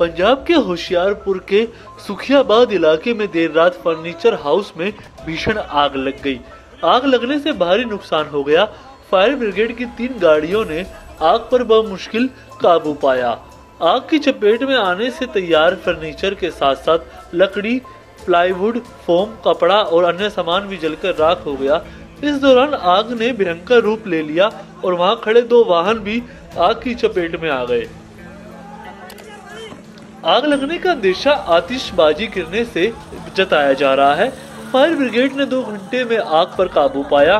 पंजाब के होशियारपुर के सुखियाबाद इलाके में देर रात फर्नीचर हाउस में भीषण आग लग गई। आग लगने से भारी नुकसान हो गया। फायर ब्रिगेड की तीन गाड़ियों ने आग पर मुश्किल काबू पाया। आग की चपेट में आने से तैयार फर्नीचर के साथ साथ लकड़ी, प्लाईवुड, फोम, कपड़ा और अन्य सामान भी जलकर राख हो गया। इस दौरान आग ने भयंकर रूप ले लिया और वहाँ खड़े दो वाहन भी आग की चपेट में आ गए। आग लगने का अंदेशा आतिशबाजी गिरने से जताया जा रहा है। फायर ब्रिगेड ने दो घंटे में आग पर काबू पाया।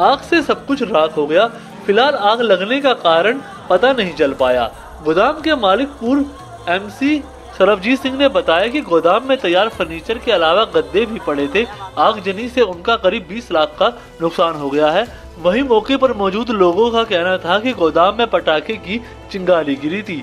आग से सब कुछ राख हो गया। फ़िलहाल आग लगने का कारण पता नहीं चल पाया। गोदाम के मालिक पूर्व एमसी सरबजीत सिंह ने बताया कि गोदाम में तैयार फर्नीचर के अलावा गद्दे भी पड़े थे। आगजनी से उनका करीब 20 लाख का नुकसान हो गया है। वहीं मौके पर मौजूद लोगों का कहना था कि गोदाम में पटाखे की चिंगारी गिरी थी।